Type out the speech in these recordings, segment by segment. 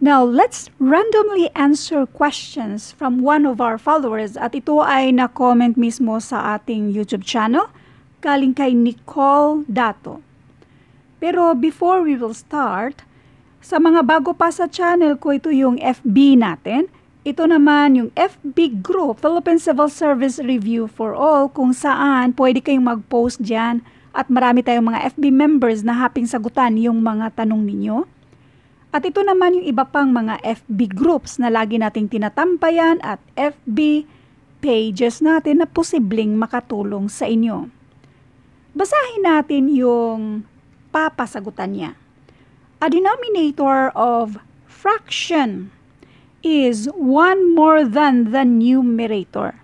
Now, let's randomly answer questions from one of our followers at ito ay na-comment mismo sa ating YouTube channel galing kay Nicole Dato. Pero before we will start, sa mga bago pa sa channel ko, ito yung FB natin. Ito naman yung FB group, Philippine Civil Service Review for All, kung saan pwede kayong mag-post dyan at marami tayong mga FB members na haping sagutan yung mga tanong ninyo. At ito naman yung iba pang mga FB groups na lagi nating tinatampayan at FB pages natin na posibleng makatulong sa inyo. Basahin natin yung papasagutan niya. A denominator of fraction is one more than the numerator.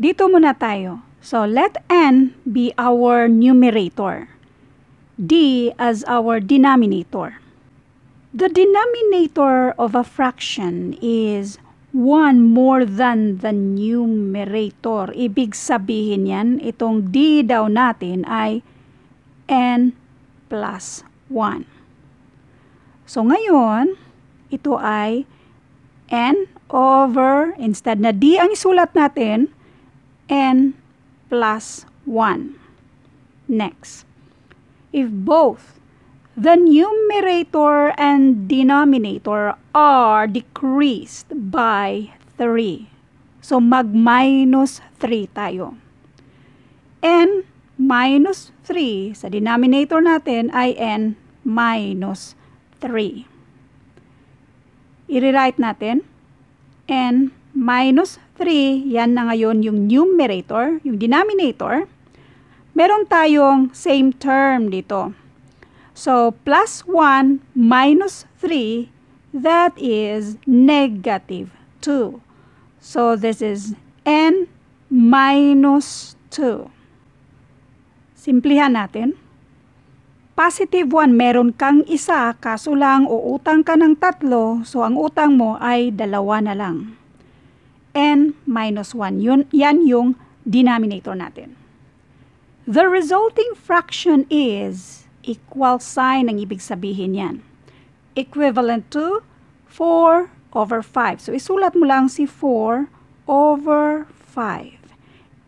Dito muna tayo. So let n be our numerator. D as our denominator. The denominator of a fraction is 1 more than the numerator. Ibig sabihin yan, itong d daw natin ay n plus 1. So ngayon, ito ay n over, instead na d ang isulat natin, n plus 1. Next. If both the numerator and denominator are decreased by 3. So, mag-minus 3 tayo. n minus 3 sa denominator natin ay n minus 3. I-rewrite natin. n minus 3, yan na ngayon yung numerator, yung denominator. Meron tayong same term dito So, plus 1 minus 3, that is negative 2. So, this is n minus 2. Simplihan natin. Positive 1, meron kang isa, kaso lang uutang ka ng tatlo, so ang utang mo ay dalawa na lang. n minus 1, yun, yan yung denominator natin. The resulting fraction is equal sign ang ibig sabihin yan. Equivalent to 4 over 5. So, isulat mo lang si 4 over 5.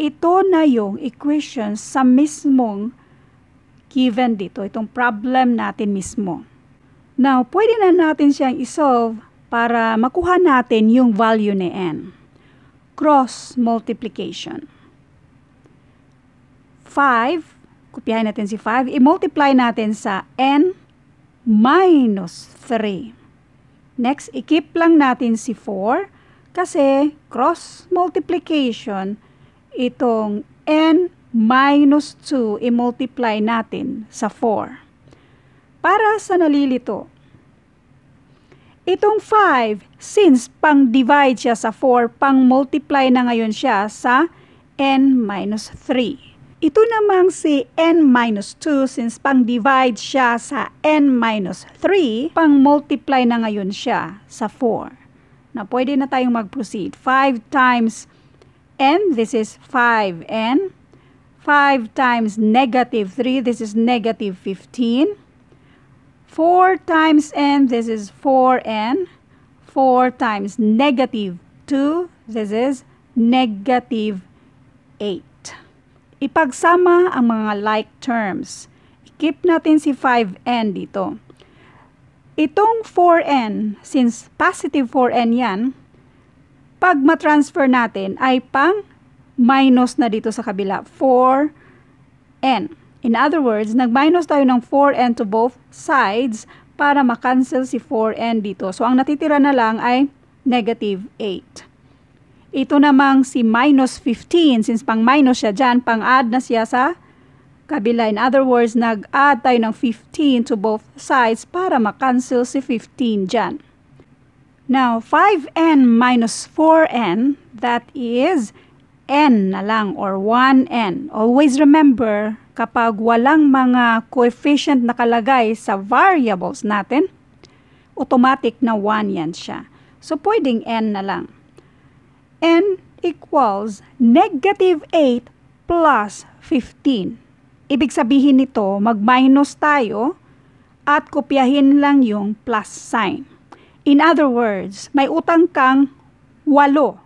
Ito na yung equation sa mismong given dito, itong problem natin mismo. Now, pwede na natin siyang isolve para makuha natin yung value ni n. Cross multiplication. 5 Kopyahin natin si 5. I-multiply natin sa n minus 3. Next, i-keep lang natin si 4 kasi cross multiplication itong n minus 2 i-multiply natin sa 4. Para sa nalilito, itong 5, since pang-divide siya sa 4, pang-multiply na ngayon siya sa n minus 3. Ito namang si n minus 2, since pang-divide siya sa n minus 3, pang-multiply na ngayon siya sa 4. Na pwede na tayong mag-proceed. 5 times n, this is 5n. 5 times negative 3, this is negative 15. 4 times n, this is 4n. 4 times negative 2, this is negative 8 ipagsama ang mga like terms. I-keep natin si 5n dito. Itong 4n, since positive 4n yan, pag matransfer natin ay pang minus na dito sa kabila, 4n. In other words, nag-minus tayo ng 4n to both sides para makancel si 4n dito. So, ang natitira na lang ay negative 8. Ito namang si minus 15, since pang minus siya dyan, pang add na siya sa kabila. In other words, nag-add tayo ng 15 to both sides para makancel si 15 dyan. Now, 5n minus 4n, that is n na lang or 1n. Always remember, kapag walang mga coefficient nakalagay sa variables natin, automatic na 1 yan siya. So, pwedeng n na lang n equals negative 8 plus 15. Ibig sabihin nito, mag-minus tayo at kopyahin lang yung plus sign. In other words, may utang kang 8.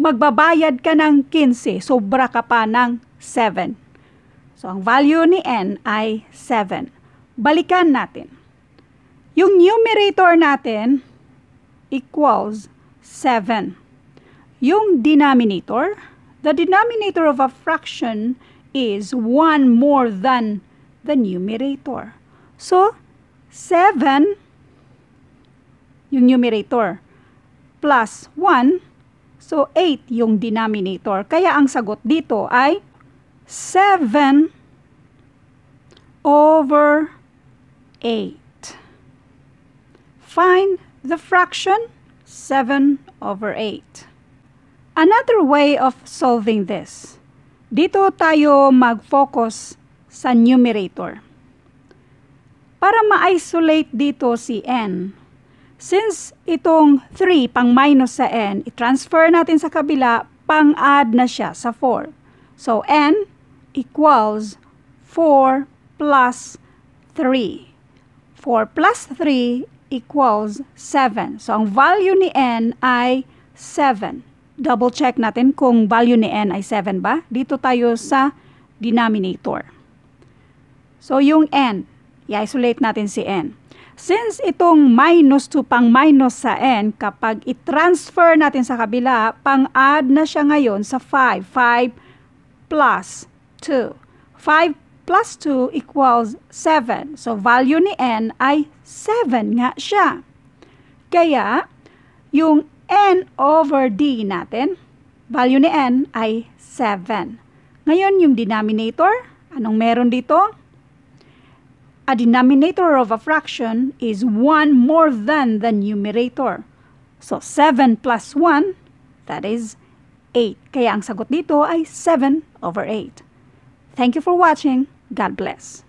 Magbabayad ka ng 15, sobra ka pa ng 7. So, ang value ni n ay 7. Balikan natin. Yung numerator natin equals 7. Yung denominator, the denominator of a fraction is 1 more than the numerator. So, 7 yung numerator plus 1 so 8 yung denominator. Kaya ang sagot dito ay 7 over 8. Find the fraction 7 over 8. Another way of solving this. Dito tayo mag-focus sa numerator. Para ma-isolate dito si n, since itong 3 pang minus sa n, i-transfer natin sa kabila, pang-add na siya sa 4. So, n equals 4 plus 3. 4 plus 3 equals 7. So, ang value ni n ay 7. Double check natin kung value ni n ay 7 ba. Dito tayo sa denominator. So, yung n, i-isolate natin si n. Since itong minus 2 pang minus sa n, kapag i-transfer natin sa kabila, pang-add na siya ngayon sa 5. 5 plus 2. 5 plus 2 equals 7. So, value ni n ay 7 nga siya. Kaya, yung n over d natin, value ni n ay 7. Ngayon, yung denominator, anong meron dito? A denominator of a fraction is 1 more than the numerator. So, 7 plus 1, that is 8. Kaya ang sagot dito ay 7 over 8. Thank you for watching. God bless.